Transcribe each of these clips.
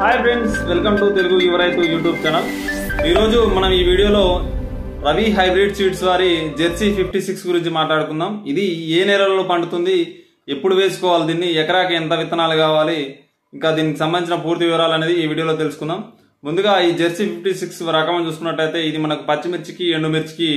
Hi friends welcome to Telugu Yuvaraithu YouTube channel ఈరోజు మనం ఈ వీడియోలో రవి హైబ్రిడ్ సీడ్స్ వారి జెర్సీ ఫిఫ్టీ సిక్స్ గురించి మాట్లాడుకుందాం. ఇది ఏ నెలలో పండుతుంది? ఎప్పుడు వేసుకోవాలి దీన్ని? ఎకరాకి ఎంత విత్తనాలు కావాలి? ఇంకా దీనికి సంబంధించిన పూర్తి వివరాలు అనేది ఈ వీడియోలో తెలుసుకుందాం. ముందుగా ఈ జెర్సీ ఫిఫ్టీ సిక్స్ రకం చూసుకున్నట్లయితే ఇది మనకు పచ్చిమిర్చికి ఎండుమిర్చికి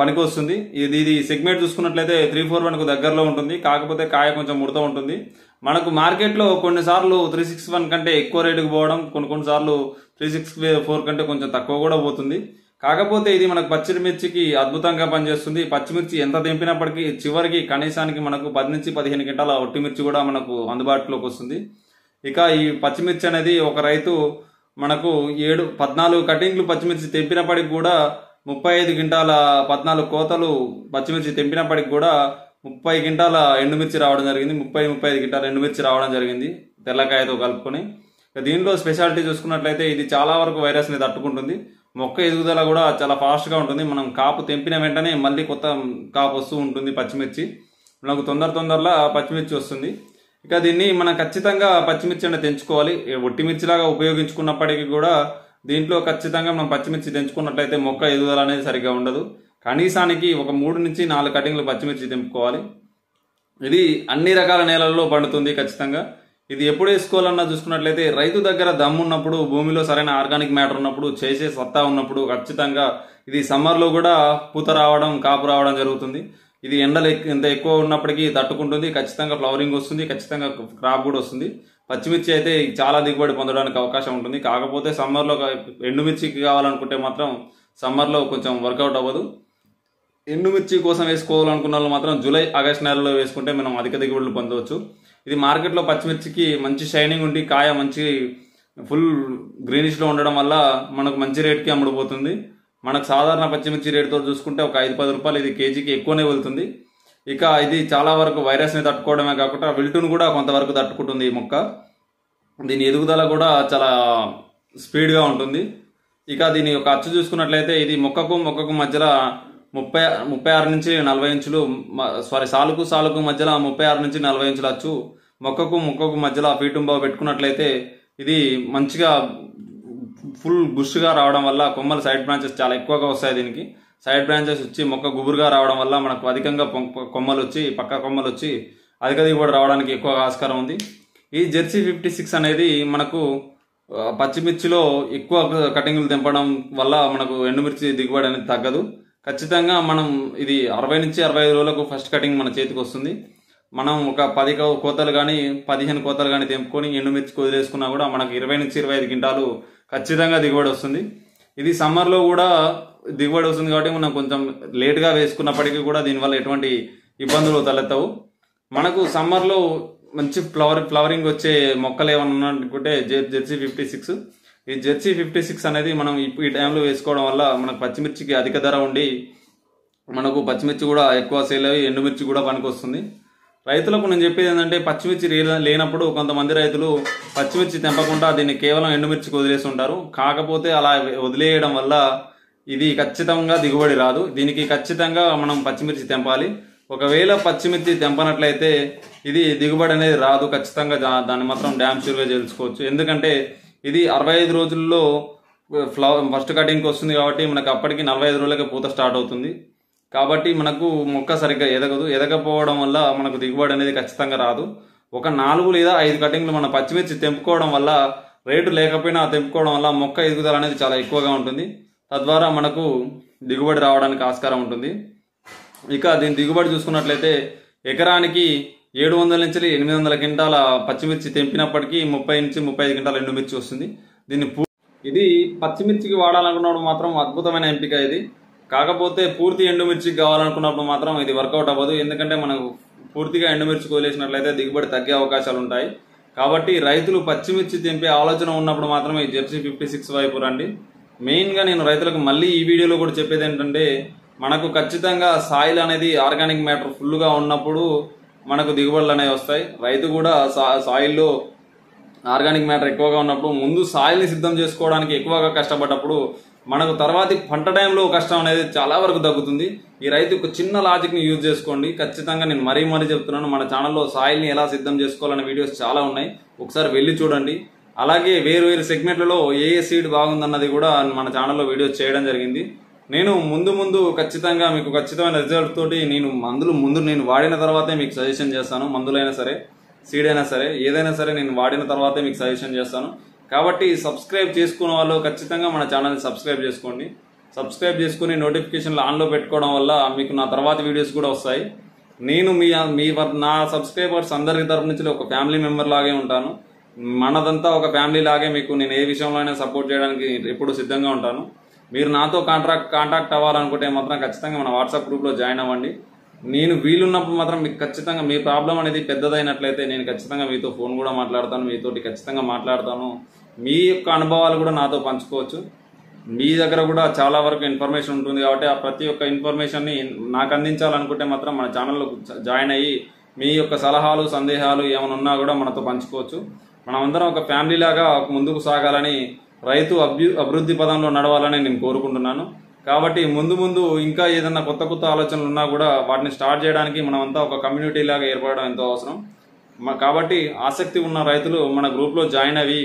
పనికొస్తుంది. ఇది ఇది సెగ్మెంట్ చూసుకున్నట్లయితే త్రీ ఫోర్ వన్కు దగ్గరలో ఉంటుంది. కాకపోతే కాయ కొంచెం ముడత ఉంటుంది. మనకు మార్కెట్లో కొన్నిసార్లు త్రీ సిక్స్ వన్ కంటే ఎక్కువ రేటుకు పోవడం కొన్ని కొన్నిసార్లు త్రీ సిక్స్ ఫోర్ కంటే కొంచెం తక్కువ కూడా పోతుంది. కాకపోతే ఇది మనకు పచ్చిమిర్చికి అద్భుతంగా పనిచేస్తుంది. పచ్చిమిర్చి ఎంత తెంపినప్పటికీ చివరికి కనీసానికి మనకు పది నుంచి పదిహేను గంటల ఒట్టిమిర్చి కూడా మనకు అందుబాటులోకి వస్తుంది. ఇక ఈ పచ్చిమిర్చి అనేది ఒక రైతు మనకు ఏడు పద్నాలుగు కటింగ్లు పచ్చిమిర్చి తెంపినప్పటికి కూడా ముప్పై ఐదు గింటాల పద్నాలుగు కోతలు పచ్చిమిర్చి తెంపినప్పటికి కూడా ముప్పై గింటాల ఎండుమిర్చి రావడం జరిగింది. ముప్పై ముప్పై ఐదు గింటాల ఎండుమిర్చి రావడం జరిగింది. తెల్లకాయతో కలుపుకొని. దీనిలో స్పెషాలిటీ చూసుకున్నట్లయితే ఇది చాలా వరకు వైరస్ని తట్టుకుంటుంది. మొక్క ఎదుగుదల కూడా చాలా ఫాస్ట్గా ఉంటుంది. మనం కాపు తెంపిన వెంటనే మళ్ళీ కొత్త కాపు వస్తూ ఉంటుంది పచ్చిమిర్చి. మనకు తొందర తొందరలో పచ్చిమిర్చి వస్తుంది. ఇక దీన్ని మనం ఖచ్చితంగా పచ్చిమిర్చి అనేది తెంచుకోవాలి. ఒట్టి మిర్చిలాగా ఉపయోగించుకున్నప్పటికీ కూడా దీంట్లో ఖచ్చితంగా మనం పచ్చిమిర్చి తెంచుకున్నట్లయితే మొక్క ఎదుగుదల అనేది సరిగ్గా ఉండదు. కనీసానికి ఒక మూడు నుంచి నాలుగు కటింగ్లు పచ్చిమిర్చి తెంపుకోవాలి. ఇది అన్ని రకాల నేలల్లో పండుతుంది ఖచ్చితంగా. ఇది ఎప్పుడు వేసుకోవాలన్నా చూసుకున్నట్లయితే రైతు దగ్గర దమ్మున్నప్పుడు భూమిలో సరైన ఆర్గానిక్ మ్యాటర్ ఉన్నప్పుడు చేసే సత్తా ఉన్నప్పుడు ఖచ్చితంగా ఇది సమ్మర్లో కూడా పూత రావడం కాపు రావడం జరుగుతుంది. ఇది ఎండలు ఎంత ఎక్కువ ఉన్నప్పటికీ తట్టుకుంటుంది. ఖచ్చితంగా ఫ్లవరింగ్ వస్తుంది. ఖచ్చితంగా క్రాప్ కూడా వస్తుంది. పచ్చిమిర్చి అయితే చాలా దిగుబడి పొందడానికి అవకాశం ఉంటుంది. కాకపోతే సమ్మర్లో ఎండుమిర్చికి కావాలనుకుంటే మాత్రం సమ్మర్లో కొంచెం వర్కౌట్ అవ్వదు. ఎండుమిర్చి కోసం వేసుకోవాలనుకున్న వాళ్ళు మాత్రం జూలై ఆగస్ట్ నెలలో వేసుకుంటే మనం అధిక దిగుబడులు పొందవచ్చు. ఇది మార్కెట్లో పచ్చిమిర్చికి మంచి షైనింగ్ ఉండి కాయ మంచి ఫుల్ గ్రీనిష్లో ఉండడం వల్ల మనకు మంచి రేట్కి అమ్ముడుపోతుంది. మనకు సాధారణ పచ్చిమిర్చి రేటుతో చూసుకుంటే ఒక ఐదు పది రూపాయలు ఇది కేజీకి ఎక్కువనే వెళ్తుంది. ఇక ఇది చాలా వరకు వైరస్ని తట్టుకోవడమే కాకుండా విల్టును కూడా కొంతవరకు తట్టుకుంటుంది ఈ మొక్క. దీని ఎదుగుదల కూడా చాలా స్పీడ్గా ఉంటుంది. ఇక దీని యొక్క అచ్చు చూసుకున్నట్లయితే ఇది మొక్కకు మొక్కకు మధ్యలో ముప్పై ముప్పై ఆరు నుంచి నలభై ఇంచులు సారీ సాలుకు సాలుకు మధ్యలో ముప్పై ఆరు నుంచి నలభై ఇంచుల అచ్చు. మొక్కకు మొక్కకు మధ్యలో పీటుంబ పెట్టుకున్నట్లయితే ఇది మంచిగా ఫుల్ బుష్గా రావడం వల్ల కొమ్మలు సైడ్ బ్రాంచెస్ చాలా ఎక్కువగా వస్తాయి దీనికి. సైడ్ బ్రాంచెస్ వచ్చి మొక్క గుబురుగా రావడం వల్ల మనకు అధికంగా కొమ్మలు వచ్చి పక్క కొమ్మలు వచ్చి అధిక దిగుబడి రావడానికి ఎక్కువగా ఆస్కారం ఉంది. ఈ జెర్సీ ఫిఫ్టీ సిక్స్ అనేది మనకు పచ్చిమిర్చిలో ఎక్కువ కటింగ్లు తెంపడం వల్ల మనకు ఎండుమిర్చి దిగుబడి అనేది తగ్గదు. ఖచ్చితంగా మనం ఇది అరవై నుంచి అరవై ఐదు రోజులకు ఫస్ట్ కటింగ్ మన చేతికి వస్తుంది. మనం ఒక పది కోతలు కానీ పదిహేను కోతలు కానీ తెంపుకొని ఎండుమిర్చి కుదిరేసుకున్నా కూడా మనకు ఇరవై నుంచి ఇరవై ఐదు గింటాలు ఖచ్చితంగా దిగుబడి వస్తుంది. ఇది సమ్మర్లో కూడా దిగుబడి వస్తుంది కాబట్టి మనం కొంచెం లేట్గా వేసుకున్నప్పటికీ కూడా దీనివల్ల ఎటువంటి ఇబ్బందులు తలెత్తవు. మనకు సమ్మర్లో మంచి ఫ్లవర్ ఫ్లవరింగ్ వచ్చే మొక్కలు ఏమన్నా అనుకుంటే జెర్సీ ఫిఫ్టీ సిక్స్ ఈ జెర్సీ ఫిఫ్టీ సిక్స్ అనేది మనం ఇప్పుడు ఈ టైంలో వేసుకోవడం వల్ల మనకు పచ్చిమిర్చికి అధిక ధర ఉండి మనకు పచ్చిమిర్చి కూడా ఎక్కువ సేల్ అయ్యి ఎండుమిర్చి కూడా పనికొస్తుంది. రైతులకు నేను చెప్పేది ఏంటంటే పచ్చిమిర్చి లేనప్పుడు కొంతమంది రైతులు పచ్చిమిర్చి తెంపకుండా దీన్ని కేవలం ఎండుమిర్చికి వదిలేసి ఉంటారు కాకపోతే అలా వదిలేయడం వల్ల ఇది ఖచ్చితంగా దిగుబడి రాదు. దీనికి ఖచ్చితంగా మనం పచ్చిమిర్చి తెంపాలి. ఒకవేళ పచ్చిమిర్చి తెంపనట్లయితే ఇది దిగుబడి అనేది రాదు. ఖచ్చితంగా దాన్ని మాత్రం డ్యామ్ షూర్గా తెలుసుకోవచ్చు ఎందుకంటే ఇది అరవై ఐదు రోజుల్లో ఫ్లవర్ ఫస్ట్ కటింగ్కి వస్తుంది కాబట్టి మనకు అప్పటికి నలభై ఐదు రోజులకే పూత స్టార్ట్ అవుతుంది. కాబట్టి మనకు మొక్క సరిగ్గా ఎదగదు. ఎదగపోవడం వల్ల మనకు దిగుబడి అనేది ఖచ్చితంగా రాదు. ఒక నాలుగు లేదా ఐదు కటింగ్లు మన పచ్చిమిర్చి తెంపుకోవడం వల్ల రేటు లేకపోయినా తెంపుకోవడం వల్ల మొక్క ఎదుగుదల అనేది చాలా ఎక్కువగా ఉంటుంది. తద్వారా మనకు దిగుబడి రావడానికి ఆస్కారం ఉంటుంది. ఇక దీని దిగుబడి చూసుకున్నట్లయితే ఎకరానికి ఏడు వందల నుంచి ఎనిమిది వందల క్వింటాల పచ్చిమిర్చి తెంపినప్పటికీ ముప్పై నుంచి ముప్పై ఐదు క్వింటాల ఎండుమిర్చి వస్తుంది. దీన్ని ఇది పచ్చిమిర్చికి వాడాలనుకున్నప్పుడు మాత్రం అద్భుతమైన ఎంపిక ఇది. కాకపోతే పూర్తి ఎండుమిర్చికి కావాలనుకున్నప్పుడు మాత్రం ఇది వర్కౌట్ అవ్వదు. ఎందుకంటే మనకు పూర్తిగా ఎండుమిర్చి వదిలేసినట్లయితే దిగుబడి తగ్గే అవకాశాలు ఉంటాయి. కాబట్టి రైతులు పచ్చిమిర్చి తెంపే ఆలోచన ఉన్నప్పుడు మాత్రమే ఈ జెర్సీ ఫిఫ్టీ సిక్స్ వైపు రండి. మెయిన్గా నేను రైతులకు మళ్ళీ ఈ వీడియోలో కూడా చెప్పేది ఏంటంటే మనకు ఖచ్చితంగా సాయిల్ అనేది ఆర్గానిక్ మ్యాటర్ ఫుల్గా ఉన్నప్పుడు మనకు దిగుబడులు అనేవి వస్తాయి. రైతు కూడా సా సాయిల్లో ఆర్గానిక్ మ్యాటర్ ఎక్కువగా ఉన్నప్పుడు ముందు సాయిల్ని సిద్ధం చేసుకోవడానికి ఎక్కువగా కష్టపడ్డప్పుడు మనకు తర్వాతి పంట టైంలో కష్టం అనేది చాలా వరకు తగ్గుతుంది. ఈ రైతు ఒక చిన్న లాజిక్ని యూజ్ చేసుకోండి. ఖచ్చితంగా నేను మరీ మరీ చెప్తున్నాను. మన ఛానల్లో సాయిల్ని ఎలా సిద్ధం చేసుకోవాలనే వీడియోస్ చాలా ఉన్నాయి. ఒకసారి వెళ్ళి చూడండి. అలాగే వేరు వేరు సెగ్మెంట్లలో ఏ ఏ సీడ్ బాగుందన్నది కూడా మన ఛానల్లో వీడియోస్ చేయడం జరిగింది. నేను ముందు ముందు ఖచ్చితంగా మీకు ఖచ్చితమైన రిజల్ట్ తోటి నేను మందులు ముందు నేను వాడిన తర్వాతే మీకు సజెషన్ చేస్తాను. మందులైనా సరే సీడ్ అయినా సరే ఏదైనా సరే నేను వాడిన తర్వాతే మీకు సజెషన్ చేస్తాను. కాబట్టి సబ్స్క్రైబ్ చేసుకున్న వాళ్ళు ఖచ్చితంగా మన ఛానల్ని సబ్స్క్రైబ్ చేసుకోండి. సబ్స్క్రైబ్ చేసుకుని నోటిఫికేషన్లు ఆన్లో పెట్టుకోవడం వల్ల మీకు నా తర్వాత వీడియోస్ కూడా వస్తాయి. నేను మీ మీ నా సబ్స్క్రైబర్స్ అందరి తరపు నుంచి ఒక ఫ్యామిలీ మెంబర్ లాగే ఉంటాను. మనదంతా ఒక ఫ్యామిలీ లాగే మీకు నేను ఏ విషయంలో అయినా సపోర్ట్ చేయడానికి ఎప్పుడు సిద్ధంగా ఉంటాను. మీరు నాతో కాంట్రాక్ట్ కాంటాక్ట్ అవ్వాలనుకుంటే మాత్రం ఖచ్చితంగా మన వాట్సాప్ గ్రూప్లో జాయిన్ అవ్వండి. నేను వీలున్నప్పుడు మాత్రం మీకు ఖచ్చితంగా మీ ప్రాబ్లం అనేది పెద్దదైనట్లయితే నేను ఖచ్చితంగా మీతో ఫోన్ కూడా మాట్లాడతాను మీతోటి ఖచ్చితంగా మాట్లాడతాను. మీ యొక్క అనుభవాలు కూడా నాతో పంచుకోవచ్చు. మీ దగ్గర కూడా చాలా వరకు ఇన్ఫర్మేషన్ ఉంటుంది కాబట్టి ఆ ప్రతి ఒక్క ఇన్ఫర్మేషన్ని నాకు అందించాలనుకుంటే మాత్రం మన ఛానల్లో జాయిన్ అయ్యి మీ యొక్క సలహాలు సందేహాలు ఏమైనా ఉన్నా కూడా మనతో పంచుకోవచ్చు. మనమందరం ఒక ఫ్యామిలీ లాగా ముందుకు సాగాలని రైతు అభ్యు అభివృద్ధి పదంలో నడవాలని నేను కోరుకుంటున్నాను. కాబట్టి ముందు ముందు ఇంకా ఏదైనా కొత్త కొత్త ఆలోచనలు ఉన్నా కూడా వాటిని స్టార్ట్ చేయడానికి మనమంతా ఒక కమ్యూనిటీ లాగా ఏర్పడడం ఎంతో అవసరం. కాబట్టి ఆసక్తి ఉన్న రైతులు మన గ్రూప్లో జాయిన్ అవి.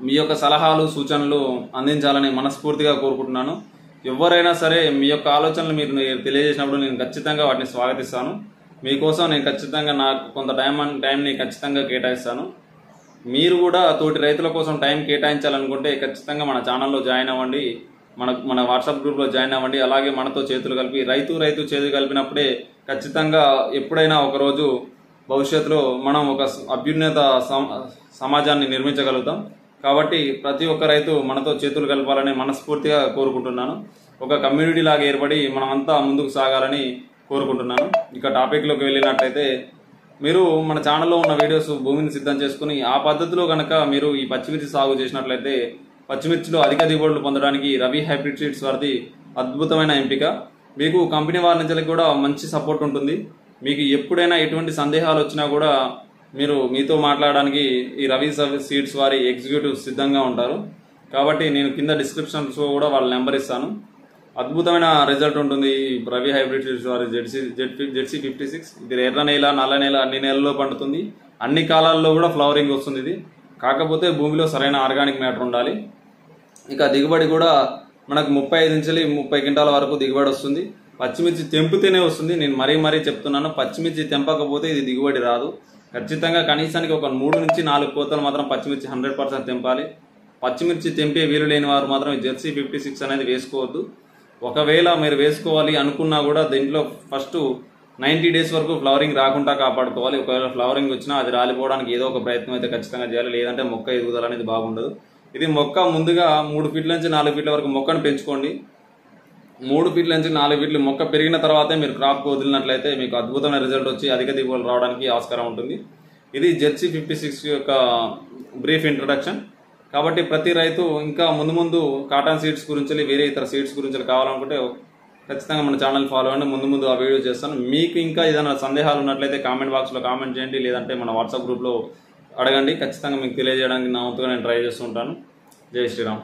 మీ యొక్క సలహాలు సూచనలు అందించాలని మనస్ఫూర్తిగా కోరుకుంటున్నాను. ఎవరైనా సరే మీ యొక్క ఆలోచనలు మీరు తెలియజేసినప్పుడు నేను ఖచ్చితంగా వాటిని స్వాగతిస్తాను. మీకోసం నేను ఖచ్చితంగా నాకు కొంత టైం టైంని ఖచ్చితంగా కేటాయిస్తాను. మీరు కూడా తోటి రైతుల కోసం టైం కేటాయించాలనుకుంటే ఖచ్చితంగా మన ఛానల్లో జాయిన్ అవ్వండి. మన మన వాట్సాప్ గ్రూప్లో జాయిన్ అవ్వండి. అలాగే మనతో చేతులు కలిపి రైతు రైతు చేతులు కలిపినప్పుడే ఖచ్చితంగా ఎప్పుడైనా ఒకరోజు భవిష్యత్తులో మనం ఒక అభ్యున్నత సమాజాన్ని నిర్మించగలుగుతాం. కాబట్టి ప్రతి ఒక్క రైతు మనతో చేతులు కలపాలని మనస్ఫూర్తిగా కోరుకుంటున్నాను. ఒక కమ్యూనిటీ లాగా ఏర్పడి మనమంతా ముందుకు సాగాలని కోరుకుంటున్నాను. ఇక టాపిక్లోకి వెళ్ళినట్లయితే మీరు మన ఛానల్లో ఉన్న వీడియోస్ భూమిని సిద్ధం చేసుకుని ఆ పద్ధతిలో కనుక మీరు ఈ పచ్చిమిర్చి సాగు చేసినట్లయితే పచ్చిమిర్చిలో అధిక దిగుబడులు పొందడానికి రవి హైబ్రిడ్ సీడ్స్ వారిది అద్భుతమైన ఎంపిక. మీకు కంపెనీ వారి నుంచి కూడా మంచి సపోర్ట్ ఉంటుంది. మీకు ఎప్పుడైనా ఎటువంటి సందేహాలు వచ్చినా కూడా మీరు మీతో మాట్లాడడానికి ఈ రవి సర్వీస్ సీడ్స్ వారి ఎగ్జిక్యూటివ్ సిద్ధంగా ఉంటారు. కాబట్టి నేను కింద డిస్క్రిప్షన్స్లో కూడా వాళ్ళ నెంబర్ ఇస్తాను. అద్భుతమైన రిజల్ట్ ఉంటుంది. ఈ Ravi hybrid sorry ZC ZC ZC fifty six ఇది ఎర్ర నేల నల్ల నేల అన్ని నెలల్లో పండుతుంది. అన్ని కాలాల్లో కూడా ఫ్లవరింగ్ వస్తుంది ఇది. కాకపోతే భూమిలో సరైన ఆర్గానిక్ మ్యాటర్ ఉండాలి. ఇక దిగుబడి కూడా మనకు ముప్పై ఐదు నుంచి ముప్పై క్వింటాల వరకు దిగుబడి వస్తుంది. పచ్చిమిర్చి తెంపితేనే వస్తుంది. నేను మరీ మరీ చెప్తున్నాను పచ్చిమిర్చి తెంపకపోతే ఇది దిగుబడి రాదు. ఖచ్చితంగా కనీసానికి ఒక మూడు నుంచి నాలుగు కోతలు మాత్రం పచ్చిమిర్చి హండ్రెడ్ పర్సెంట్ తెంపాలి. పచ్చిమిర్చి తెంపే వీలు లేని వారు మాత్రం జెర్సీ ఫిఫ్టీ సిక్స్ అనేది వేసుకోవద్దు. ఒకవేళ మీరు వేసుకోవాలి అనుకున్నా కూడా దీంట్లో ఫస్ట్ నైంటీ డేస్ వరకు ఫ్లవరింగ్ రాకుండా కాపాడుకోవాలి. ఒకవేళ ఫ్లవరింగ్ వచ్చినా అది రాలిపోవడానికి ఏదో ఒక ప్రయత్నం అయితే ఖచ్చితంగా చేయాలి. లేదంటే మొక్క ఎదుగుదల అనేది బాగుండదు. ఇది మొక్క ముందుగా మూడు ఫీట్ల నుంచి నాలుగు ఫీట్ల వరకు మొక్కను పెంచుకోండి. మూడు ఫీట్ల నుంచి నాలుగు ఫీట్లు మొక్క పెరిగిన తర్వాతే మీరు క్రాప్ వదిలినట్లయితే మీకు అద్భుతమైన రిజల్ట్ వచ్చి అధిక దిగుబడులు రావడానికి ఆస్కారం ఉంటుంది. ఇది జెర్సీ ఫిఫ్టీ సిక్స్ యొక్క బ్రీఫ్ ఇంట్రడక్షన్ కాబట్టి ప్రతి రైతు ఇంకా ముందు ముందు కాటన్ సీడ్స్ గురించి వేరే ఇతర సీడ్స్ గురించి కావాలనుకుంటే ఖచ్చితంగా మన ఛానల్ ఫాలో అవ్వండి. ముందు ముందు ఆ వీడియో చేస్తాను. మీకు ఇంకా ఏదైనా సందేహాలు ఉన్నట్లయితే కామెంట్ బాక్స్లో కామెంట్ చేయండి లేదంటే మన వాట్సాప్ గ్రూప్లో అడగండి. ఖచ్చితంగా మీకు తెలియజేయడానికి నా వంతుగా నేను ట్రై చేస్తుంటాను జై శ్రీరామ్.